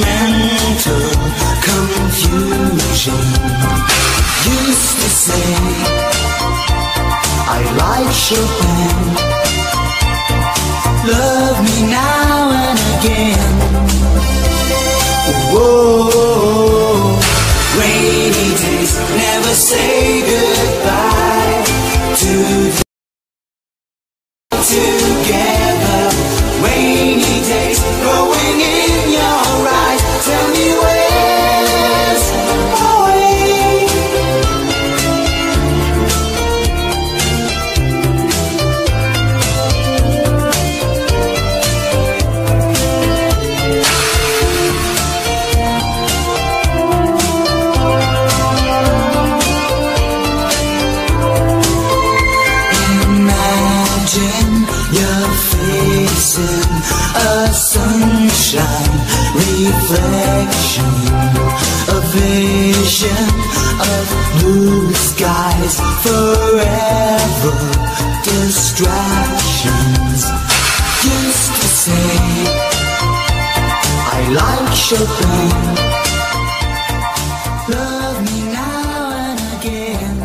sentimental confusion. Used to say, I like Chopin. Love me now and again. Whoa, rainy days never say Imagine you're facing a sunshine reflection, a vision of blue skies forever. Distractions used to say, I like Chopin. Love me now and again.